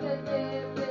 Saturday.